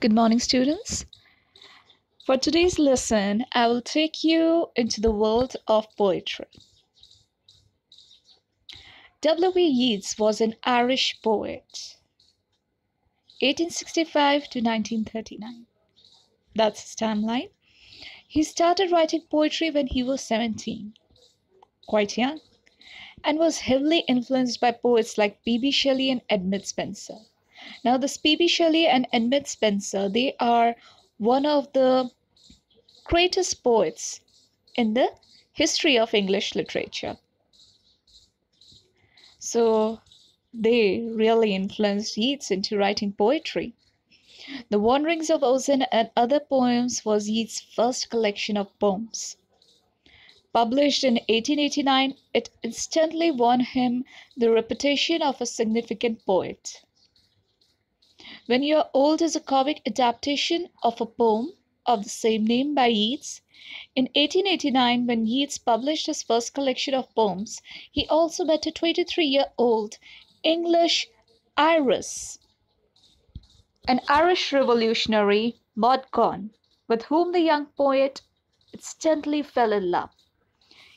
Good morning, students. For today's lesson, I will take you into the world of poetry. W.B. Yeats was an Irish poet, 1865 to 1939. That's his timeline. He started writing poetry when he was 17, quite young, and was heavily influenced by poets like P.B. Shelley and Edmund Spenser. Now, this P.B. Shelley and Edmund Spenser, they are one of the greatest poets in the history of English literature. So, they really influenced Yeats into writing poetry. The Wanderings of Oisin and Other Poems was Yeats' first collection of poems. Published in 1889, it instantly won him the reputation of a significant poet. When You're Old is a comic adaptation of a poem of the same name by Yeats. In 1889, when Yeats published his first collection of poems, he also met a 23 year old English heiress, an Irish revolutionary, Maud Gonne, with whom the young poet instantly fell in love.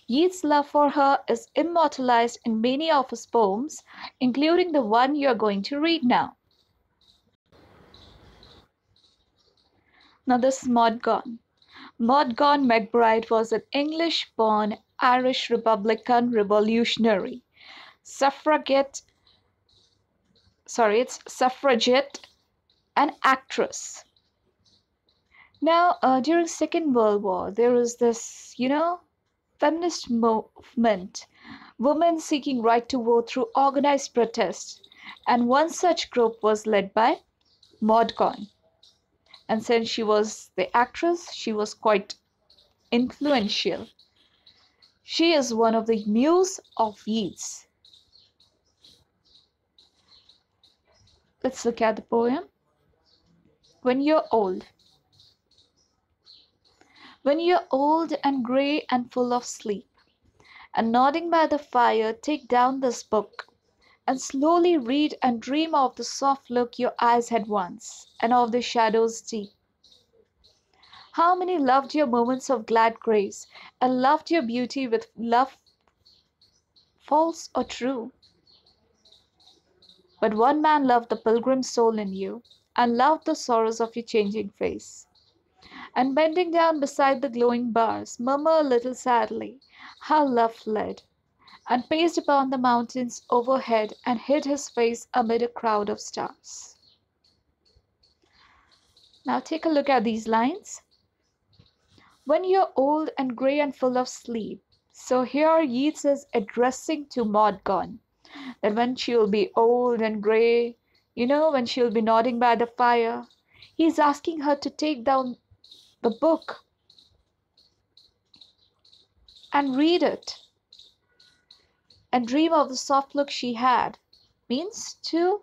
Yeats' love for her is immortalized in many of his poems, including the one you are going to read now. Now, this. Maud Gonne MacBride was an English born Irish Republican revolutionary, suffragette, sorry, it's suffragette, and actress. Now, uh, during Second World War, there was this, you know, feminist movement, women seeking right to vote through organized protest, and one such group was led by Maud and since she was the actress, she was quite influential. She is one of the muse of Yeats. Let's look at the poem. When you're old. When you're old and grey and full of sleep, and nodding by the fire, take down this book and slowly read and dream of the soft look your eyes had once, and of the shadows deep. How many loved your moments of glad grace, and loved your beauty with love false or true? But one man loved the pilgrim soul in you, and loved the sorrows of your changing face. And bending down beside the glowing bars, murmur a little sadly, how love fled and paced upon the mountains overhead and hid his face amid a crowd of stars. Now take a look at these lines. When you're old and grey and full of sleep. So here Yeats is addressing to Maud Gonne that when she'll be old and grey, you know, when she'll be nodding by the fire, he's asking her to take down the book and read it and dream of the soft look she had means to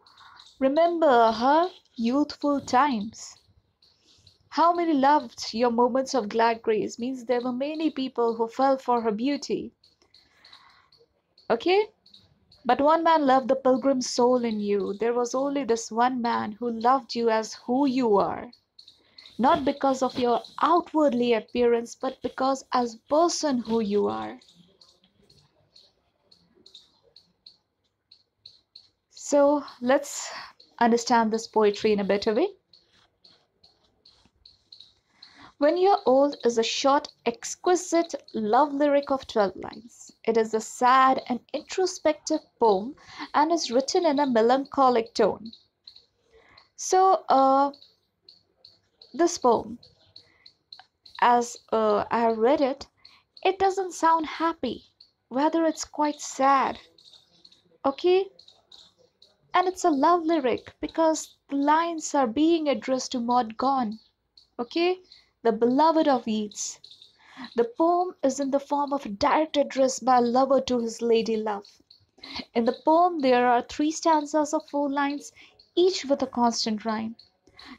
remember her youthful times. How many loved your moments of glad grace means there were many people who fell for her beauty. Okay? But one man loved the pilgrim soul in you. There was only this one man who loved you as who you are. Not because of your outwardly appearance, but because as person who you are. So let's understand this poetry in a better way. When You're Old is a short, exquisite love lyric of 12 lines. It is a sad and introspective poem and is written in a melancholic tone. So, uh, this poem, as uh, I read it, it doesn't sound happy. Rather, it's quite sad. Okay? And it's a love lyric because the lines are being addressed to Maud Gonne, okay, the beloved of Yeats. The poem is in the form of a direct address by a lover to his lady love. In the poem, there are three stanzas of four lines, each with a constant rhyme.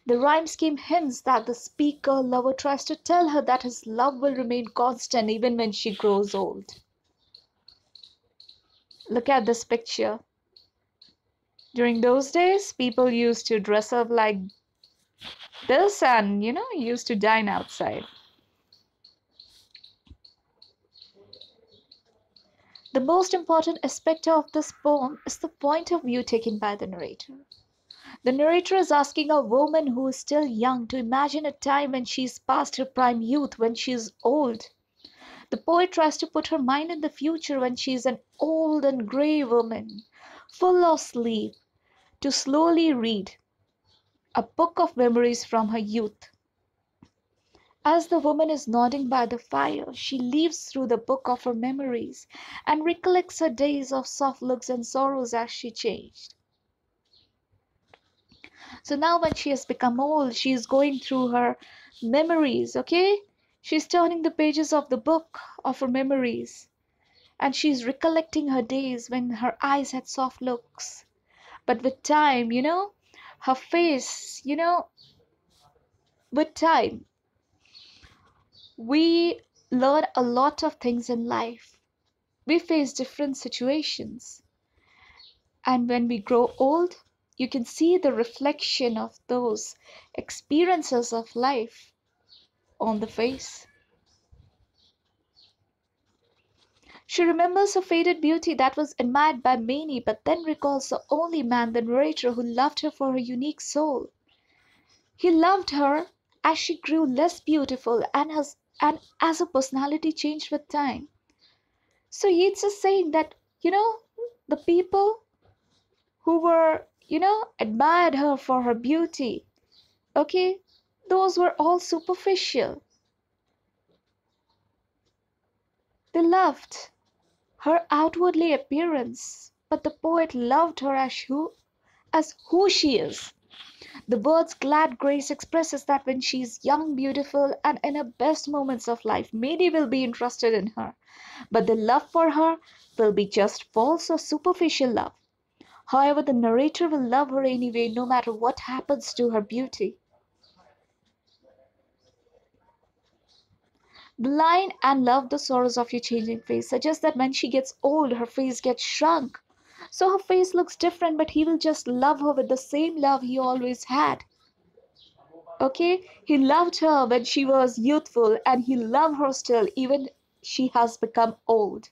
The rhyme scheme hints that the speaker lover tries to tell her that his love will remain constant even when she grows old. Look at this picture. During those days, people used to dress up like this and, you know, used to dine outside. The most important aspect of this poem is the point of view taken by the narrator. The narrator is asking a woman who is still young to imagine a time when she is past her prime youth, when she is old. The poet tries to put her mind in the future when she is an old and grey woman, full of sleep, to slowly read a book of memories from her youth. As the woman is nodding by the fire, she leaves through the book of her memories and recollects her days of soft looks and sorrows as she changed. So now, when she has become old, she is going through her memories, okay? She's turning the pages of the book of her memories and she's recollecting her days when her eyes had soft looks. But with time, you know, her face, you know, with time, we learn a lot of things in life. We face different situations. And when we grow old, you can see the reflection of those experiences of life on the face. She remembers her faded beauty that was admired by many, but then recalls the only man, the narrator, who loved her for her unique soul. He loved her as she grew less beautiful and as and as her personality changed with time. So Yeats is saying that, you know, the people who were, you know, admired her for her beauty, okay, those were all superficial. They loved her outwardly appearance, but the poet loved her as who, as who she is. The bird's glad grace expresses that when she is young, beautiful, and in her best moments of life, many will be interested in her. But the love for her will be just false or superficial love. However, the narrator will love her anyway, no matter what happens to her beauty. Line and love the sorrows of your changing face suggests that when she gets old, her face gets shrunk so her face looks different, but he will just love her with the same love he always had. Okay? He loved her when she was youthful and he loves her still even she has become old.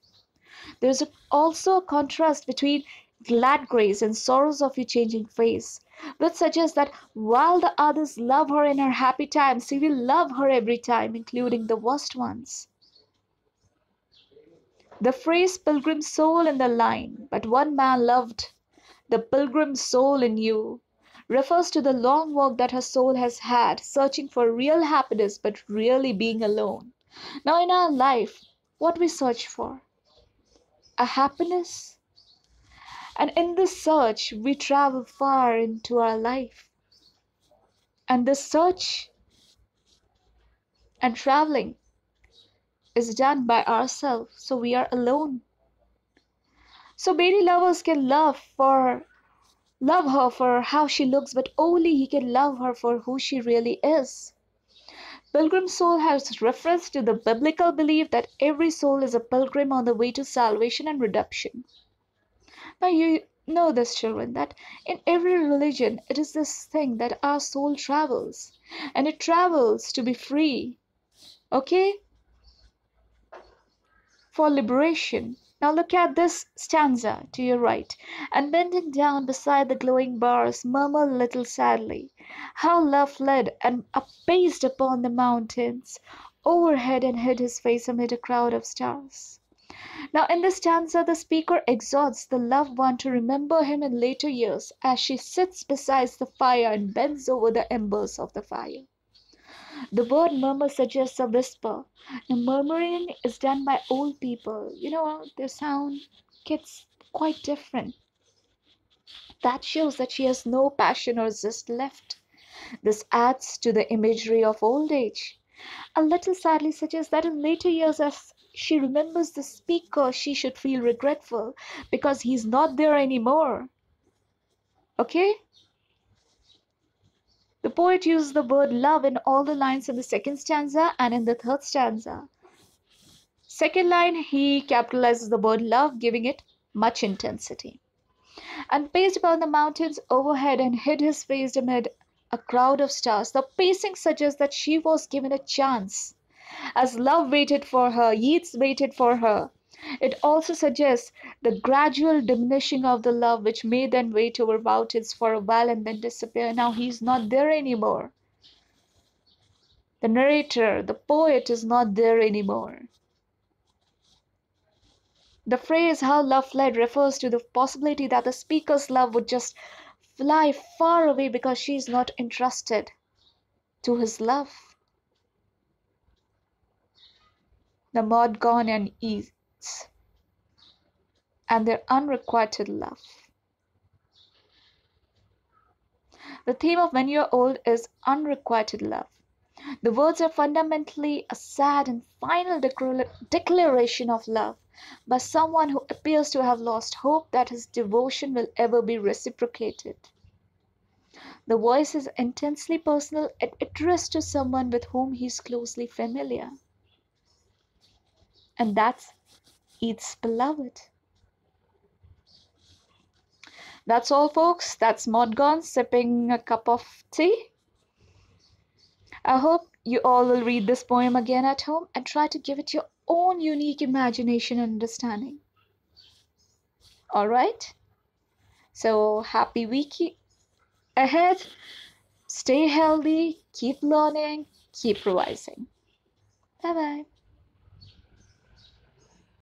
There's also a contrast between glad grace and sorrows of your changing face, which suggests that while the others love her in her happy times, she will love her every time, including the worst ones. The phrase pilgrim soul in the line, but one man loved the pilgrim soul in you, refers to the long walk that her soul has had, searching for real happiness but really being alone. Now, in our life, what we search for? A happiness. And in this search, we travel far into our life. And this search and traveling is done by ourselves, so we are alone. So baby lovers can love for love her for how she looks, but only he can love her for who she really is. Pilgrim soul has reference to the biblical belief that every soul is a pilgrim on the way to salvation and redemption. Now you know this, children, that in every religion it is this thing that our soul travels, and it travels to be free. Okay? for liberation. Now look at this stanza to your right, and bending down beside the glowing bars, murmur a little sadly, how love fled and upaced upon the mountains overhead and hid his face amid a crowd of stars. Now in this stanza the speaker exhorts the loved one to remember him in later years as she sits beside the fire and bends over the embers of the fire. The word murmur suggests a whisper. Now, murmuring is done by old people. You know, their sound gets quite different. That shows that she has no passion or zest left. This adds to the imagery of old age. A little sadly suggests that in later years, as she remembers the speaker, she should feel regretful because he's not there anymore. Okay? The poet uses the word love in all the lines in the second stanza and in the third stanza. Second line, he capitalizes the word love, giving it much intensity. And paced upon the mountains overhead and hid his face amid a crowd of stars. The pacing suggests that she was given a chance. As love waited for her, Yeats waited for her. It also suggests the gradual diminishing of the love, which may then wait over mountains for a while and then disappear. Now he's not there anymore. The narrator, the poet, is not there anymore. The phrase how love fled refers to the possibility that the speaker's love would just fly far away because she is not entrusted to his love. The Maud Gonne and Yeats and their unrequited love. The theme of When You're Old is unrequited love. The words are fundamentally a sad and final declaration of love by someone who appears to have lost hope that his devotion will ever be reciprocated. The voice is intensely personal and addressed to someone with whom he is closely familiar. And that's its beloved. That's all, folks. That's Maud Gonne sipping a cup of tea. I hope you all will read this poem again at home and try to give it your own unique imagination and understanding. All right? So, happy week ahead. Stay healthy, keep learning, keep revising. Bye bye.